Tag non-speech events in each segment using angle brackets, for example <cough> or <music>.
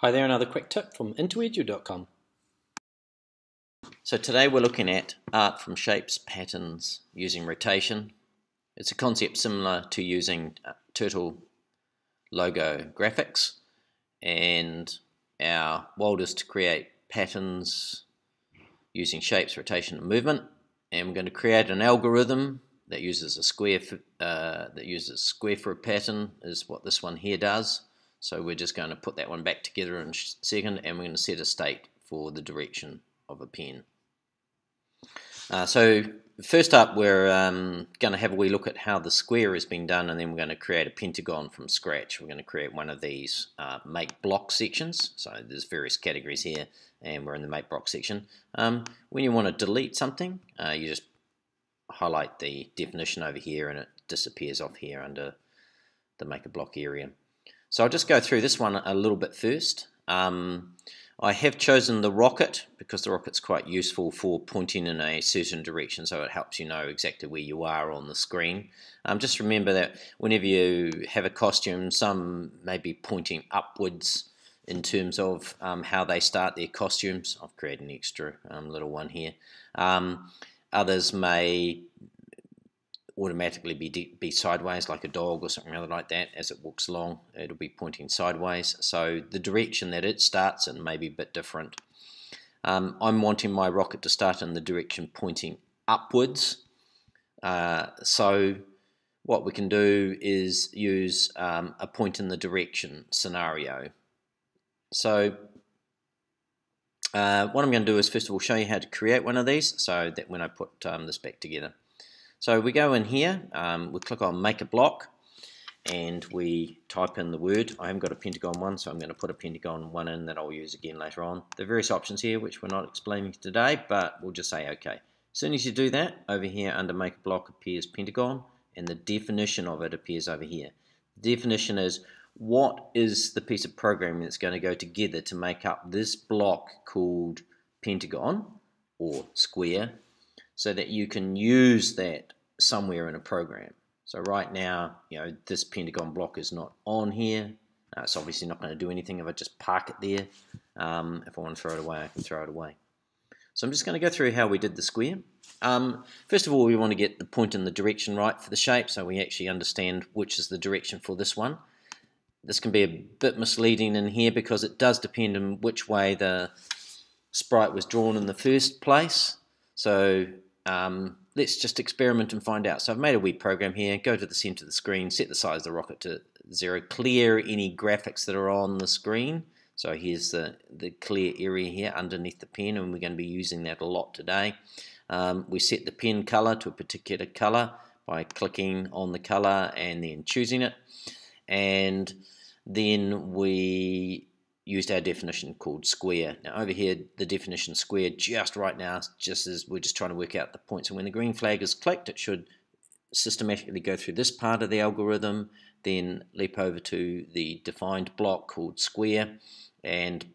Hi there, another quick tip from intoedu.com. So today we're looking at art from shapes patterns using rotation. It's a concept similar to using uh, Turtle logo graphics and our world is to create patterns using shapes, rotation and movement and we're going to create an algorithm that uses a square uh, that uses square for a pattern is what this one here does so we're just going to put that one back together in a second and we're going to set a state for the direction of a pen. Uh, so first up we're um, going to have a wee look at how the square has been done and then we're going to create a pentagon from scratch. We're going to create one of these uh, make block sections. So there's various categories here and we're in the make block section. Um, when you want to delete something uh, you just highlight the definition over here and it disappears off here under the make a block area. So I'll just go through this one a little bit first. Um, I have chosen the rocket because the rocket's quite useful for pointing in a certain direction so it helps you know exactly where you are on the screen. Um, just remember that whenever you have a costume some may be pointing upwards in terms of um, how they start their costumes. I've created an extra um, little one here. Um, others may automatically be, be sideways like a dog or something other like that as it walks along. It'll be pointing sideways. So the direction that it starts in may be a bit different. Um, I'm wanting my rocket to start in the direction pointing upwards. Uh, so what we can do is use um, a point in the direction scenario. So uh, what I'm going to do is first of all show you how to create one of these so that when I put um, this back together so we go in here, um, we click on make a block and we type in the word. I haven't got a pentagon one, so I'm going to put a pentagon one in that I'll use again later on. Are various options here which we're not explaining today, but we'll just say OK. As soon as you do that, over here under make a block appears pentagon and the definition of it appears over here. The definition is what is the piece of programming that's going to go together to make up this block called pentagon or square so that you can use that somewhere in a program. So right now, you know, this pentagon block is not on here. Uh, it's obviously not going to do anything if I just park it there. Um, if I want to throw it away, I can throw it away. So I'm just going to go through how we did the square. Um, first of all, we want to get the point and the direction right for the shape, so we actually understand which is the direction for this one. This can be a bit misleading in here because it does depend on which way the sprite was drawn in the first place. So um, let's just experiment and find out. So I've made a wee program here. Go to the center of the screen, set the size of the rocket to zero, clear any graphics that are on the screen. So here's the, the clear area here underneath the pen, and we're going to be using that a lot today. Um, we set the pen color to a particular color by clicking on the color and then choosing it. And then we used our definition called square. Now over here, the definition square just right now, just as we're just trying to work out the points. And when the green flag is clicked, it should systematically go through this part of the algorithm, then leap over to the defined block called square, and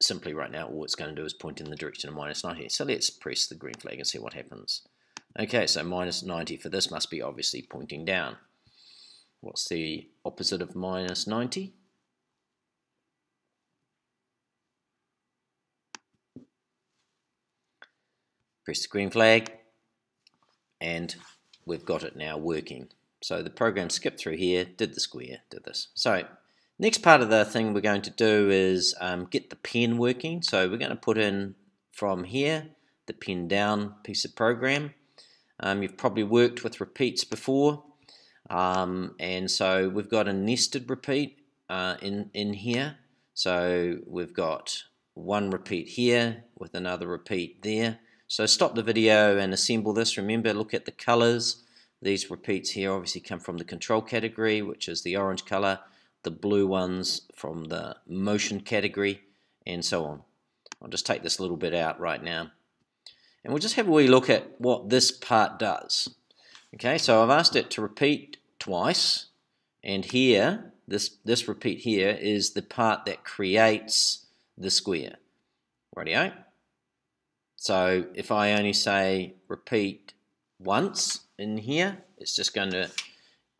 simply right now all it's going to do is point in the direction of minus 90. So let's press the green flag and see what happens. Okay, so minus 90 for this must be obviously pointing down. What's the opposite of minus 90? Press the green flag and we've got it now working. So the program skipped through here, did the square, did this. So next part of the thing we're going to do is um, get the pen working. So we're going to put in from here the pen down piece of program. Um, you've probably worked with repeats before. Um, and so we've got a nested repeat uh, in, in here. So we've got one repeat here with another repeat there. So stop the video and assemble this. Remember, look at the colors. These repeats here obviously come from the control category, which is the orange color, the blue ones from the motion category, and so on. I'll just take this little bit out right now. And we'll just have a wee look at what this part does. Okay, so I've asked it to repeat twice, and here, this, this repeat here is the part that creates the square. Rightio? So if I only say repeat once in here, it's just going to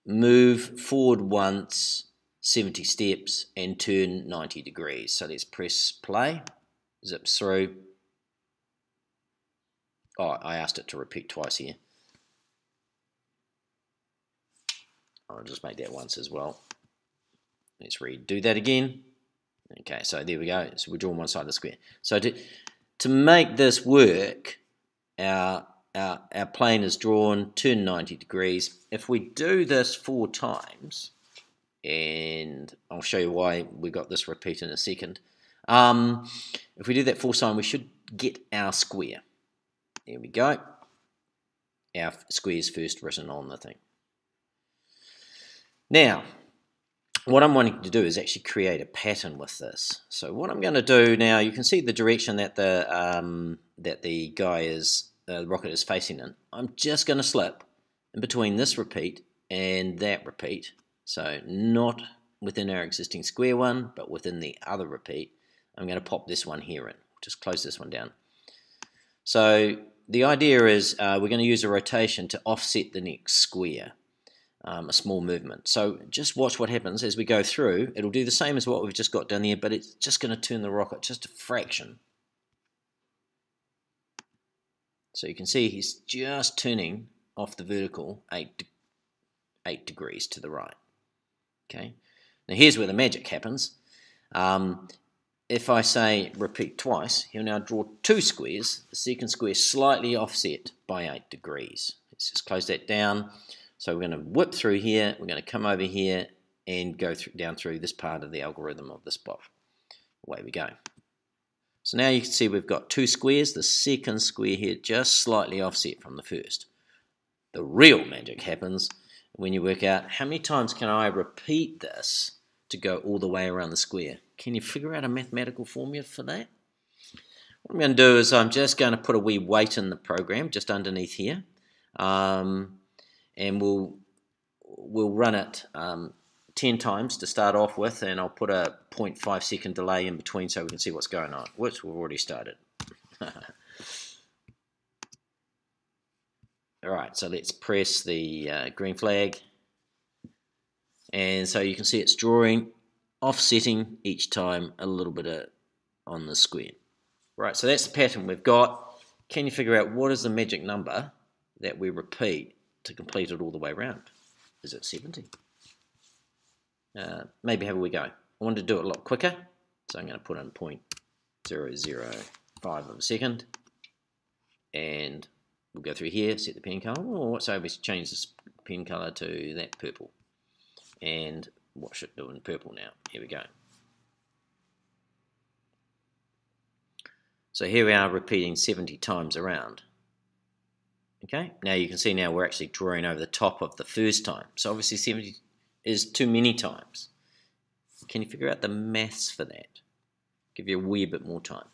move forward once, 70 steps and turn 90 degrees. So let's press play, zips through. Oh, I asked it to repeat twice here. I'll just make that once as well. Let's redo that again. Okay, so there we go. So we're drawing one side of the square. So to, to make this work, our, our, our plane is drawn, turn 90 degrees. If we do this four times, and I'll show you why we got this repeat in a second. Um, if we do that four times, we should get our square. There we go. Our square is first written on the thing. Now, what I'm wanting to do is actually create a pattern with this. So what I'm going to do now, you can see the direction that the um, that the guy is, uh, the rocket is facing in. I'm just going to slip in between this repeat and that repeat. So not within our existing square one, but within the other repeat. I'm going to pop this one here in. Just close this one down. So the idea is uh, we're going to use a rotation to offset the next square um, a small movement. So just watch what happens as we go through. It'll do the same as what we've just got done there, but it's just going to turn the rocket just a fraction. So you can see he's just turning off the vertical 8, 8 degrees to the right. Okay. Now here's where the magic happens. Um, if I say repeat twice, he'll now draw two squares, the second square slightly offset by 8 degrees. Let's just close that down. So we're going to whip through here, we're going to come over here and go through, down through this part of the algorithm of this block. Away we go. So now you can see we've got two squares, the second square here just slightly offset from the first. The real magic happens when you work out how many times can I repeat this to go all the way around the square. Can you figure out a mathematical formula for that? What I'm going to do is I'm just going to put a wee wait in the program just underneath here. Um, and we'll we'll run it um, 10 times to start off with and I'll put a 0.5 second delay in between so we can see what's going on which we've already started. <laughs> Alright so let's press the uh, green flag. And so you can see it's drawing offsetting each time a little bit of, on the square. Right so that's the pattern we've got. Can you figure out what is the magic number that we repeat to complete it all the way around? Is it 70? Uh, maybe have a wee go. I want to do it a lot quicker, so I'm going to put in 0.005 of a second, and we'll go through here, set the pen color. Oh, what's over? Change this pen color to that purple, and what should it do in purple now? Here we go. So here we are repeating 70 times around. Okay, now you can see now we're actually drawing over the top of the first time. So obviously 70 is too many times. Can you figure out the maths for that? Give you a wee bit more time.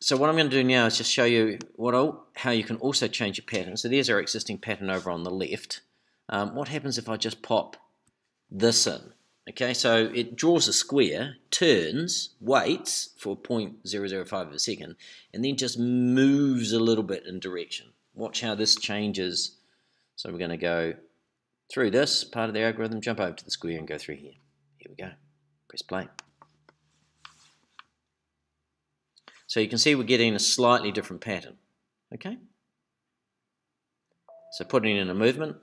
So what I'm going to do now is just show you what I'll, how you can also change your pattern. So there's our existing pattern over on the left. Um, what happens if I just pop this in. Okay, so it draws a square, turns, waits for 0.005 of a second, and then just moves a little bit in direction. Watch how this changes. So we're going to go through this part of the algorithm, jump over to the square and go through here. Here we go. Press play. So you can see we're getting a slightly different pattern. Okay? So putting in a movement,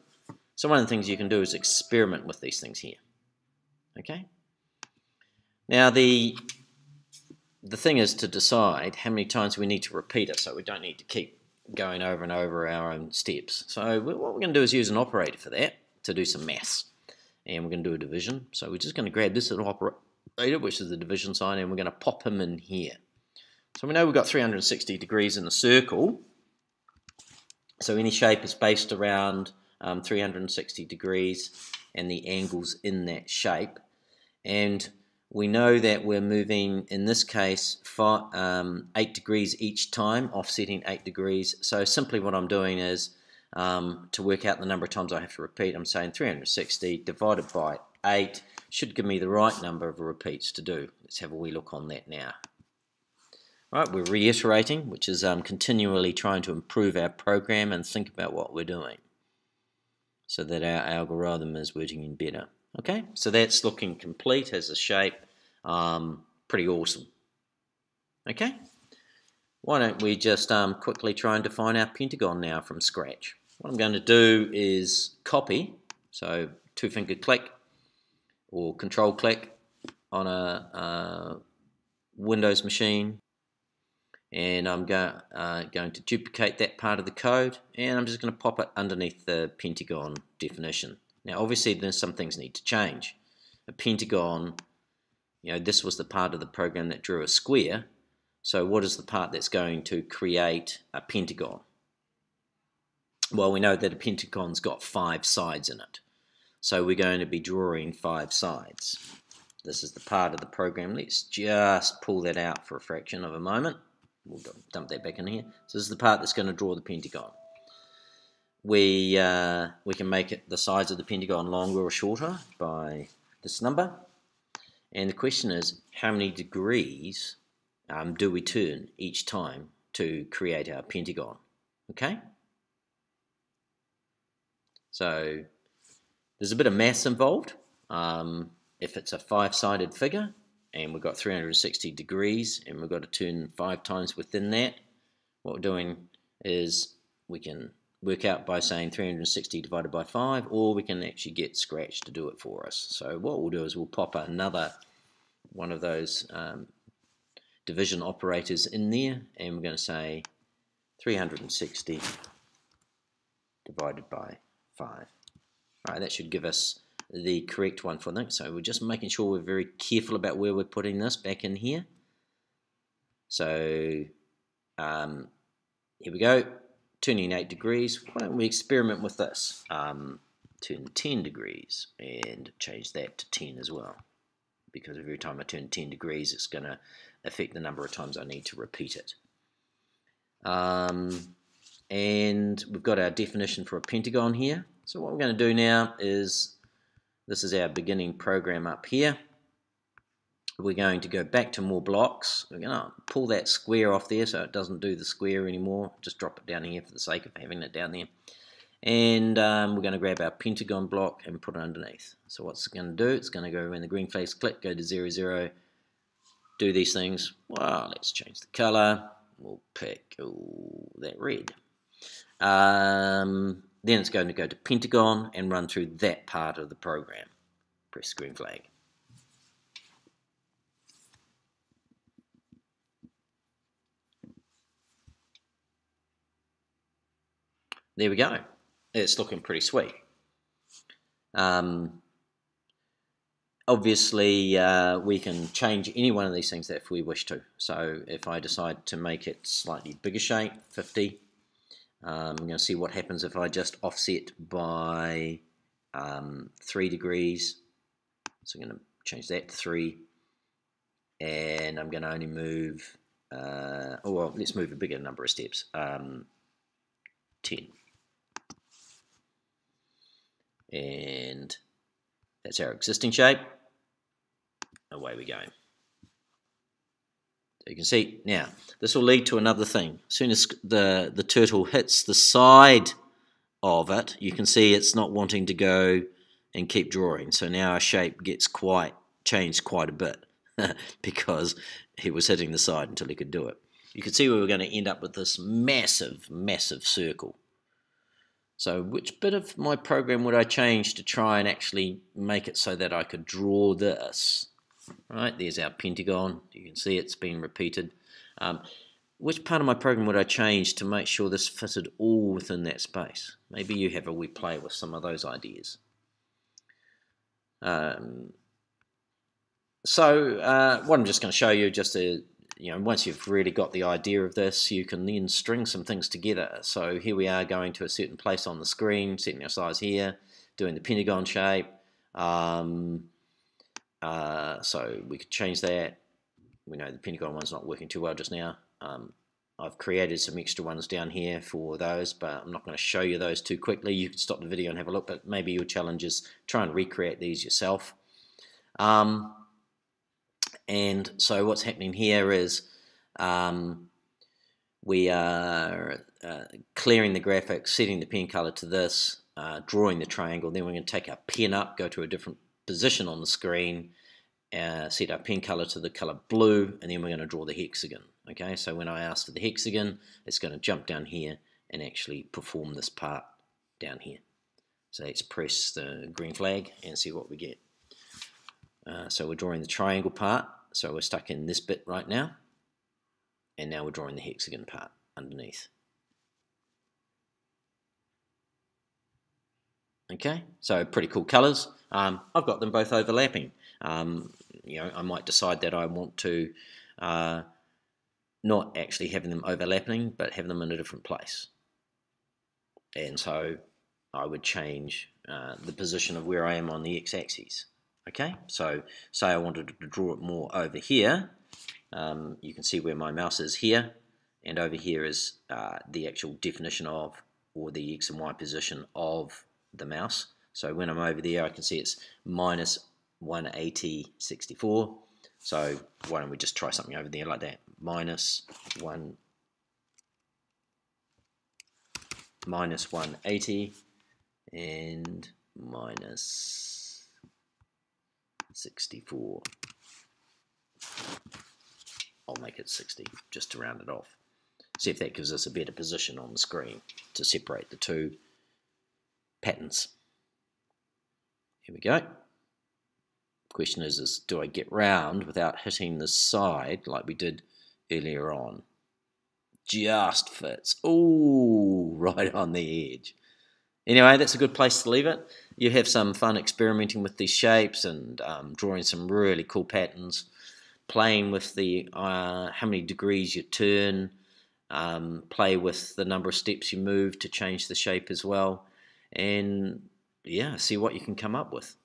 so one of the things you can do is experiment with these things here. Okay? Now the the thing is to decide how many times we need to repeat it so we don't need to keep going over and over our own steps. So what we're going to do is use an operator for that to do some maths. And we're going to do a division. So we're just going to grab this little operator, which is the division sign, and we're going to pop him in here. So we know we've got 360 degrees in a circle. So any shape is based around um, 360 degrees and the angles in that shape. And we know that we're moving, in this case, five, um, 8 degrees each time, offsetting 8 degrees. So simply what I'm doing is, um, to work out the number of times I have to repeat, I'm saying 360 divided by 8 should give me the right number of repeats to do. Let's have a wee look on that now. Right, we're reiterating, which is um, continually trying to improve our program and think about what we're doing so that our algorithm is working in better. Okay, so that's looking complete as a shape. Um, pretty awesome. Okay, why don't we just um, quickly try and define our pentagon now from scratch. What I'm going to do is copy, so two finger click or control click on a, a Windows machine and I'm go, uh, going to duplicate that part of the code and I'm just going to pop it underneath the pentagon definition. Now obviously there's some things need to change. A pentagon, you know, this was the part of the program that drew a square, so what is the part that's going to create a pentagon? Well, we know that a pentagon's got five sides in it. So we're going to be drawing five sides. This is the part of the program. Let's just pull that out for a fraction of a moment. We'll dump that back in here. So this is the part that's going to draw the pentagon. We, uh, we can make it the sides of the pentagon longer or shorter by this number. And the question is, how many degrees um, do we turn each time to create our pentagon? Okay? So there's a bit of maths involved. Um, if it's a five-sided figure, and we've got 360 degrees and we've got to turn five times within that. What we're doing is we can work out by saying 360 divided by 5 or we can actually get Scratch to do it for us. So what we'll do is we'll pop another one of those um, division operators in there and we're going to say 360 divided by 5 All right, that should give us the correct one for that. So we're just making sure we're very careful about where we're putting this back in here. So um, here we go, turning 8 degrees. Why don't we experiment with this? Um, turn 10 degrees and change that to 10 as well. Because every time I turn 10 degrees, it's going to affect the number of times I need to repeat it. Um, and we've got our definition for a pentagon here. So what we're going to do now is this is our beginning program up here. We're going to go back to more blocks. We're going to pull that square off there so it doesn't do the square anymore. Just drop it down here for the sake of having it down there. And um, we're going to grab our pentagon block and put it underneath. So what's it going to do? It's going to go when the green face click, go to 0, 0, do these things. Well, let's change the color. We'll pick ooh, that red. Um, then it's going to go to Pentagon and run through that part of the program. Press green flag. There we go. It's looking pretty sweet. Um, obviously, uh, we can change any one of these things if we wish to. So if I decide to make it slightly bigger shape, 50, um, I'm going to see what happens if I just offset by um, 3 degrees. So I'm going to change that to 3. And I'm going to only move, uh, oh well, let's move a bigger number of steps, um, 10. And that's our existing shape. Away we go you can see now this will lead to another thing. As soon as the the turtle hits the side of it you can see it's not wanting to go and keep drawing. So now our shape gets quite changed quite a bit <laughs> because he was hitting the side until he could do it. You can see we were going to end up with this massive massive circle. So which bit of my program would I change to try and actually make it so that I could draw this Right, there's our pentagon. You can see it's been repeated. Um, which part of my program would I change to make sure this fitted all within that space? Maybe you have a wee play with some of those ideas. Um, so uh, what I'm just going to show you, just to, you know, once you've really got the idea of this, you can then string some things together. So here we are going to a certain place on the screen, setting our size here, doing the pentagon shape. Um, uh, so we could change that. We know the Pentagon one's not working too well just now. Um, I've created some extra ones down here for those, but I'm not going to show you those too quickly. You can stop the video and have a look, but maybe your challenge is try and recreate these yourself. Um, and so what's happening here is um, we are uh, clearing the graphics, setting the pen color to this, uh, drawing the triangle. Then we're going to take our pen up, go to a different position on the screen, uh, set our pen color to the color blue, and then we're going to draw the hexagon. Okay, so when I ask for the hexagon, it's going to jump down here and actually perform this part down here. So let's press the green flag and see what we get. Uh, so we're drawing the triangle part, so we're stuck in this bit right now, and now we're drawing the hexagon part underneath. Okay, so pretty cool colours. Um, I've got them both overlapping. Um, you know, I might decide that I want to uh, not actually having them overlapping, but having them in a different place. And so I would change uh, the position of where I am on the x-axis. Okay, so say I wanted to draw it more over here, um, you can see where my mouse is here, and over here is uh, the actual definition of, or the x and y position of the mouse. So when I'm over there, I can see it's minus 180, 64. So why don't we just try something over there like that? Minus 1, minus 180 and minus 64. I'll make it 60 just to round it off. See if that gives us a better position on the screen to separate the two patterns. Here we go. Question is, is do I get round without hitting the side like we did earlier on? Just fits. Ooh, <laughs> right on the edge. Anyway, that's a good place to leave it. You have some fun experimenting with these shapes and um, drawing some really cool patterns, playing with the uh, how many degrees you turn, um, play with the number of steps you move to change the shape as well, and yeah, see what you can come up with.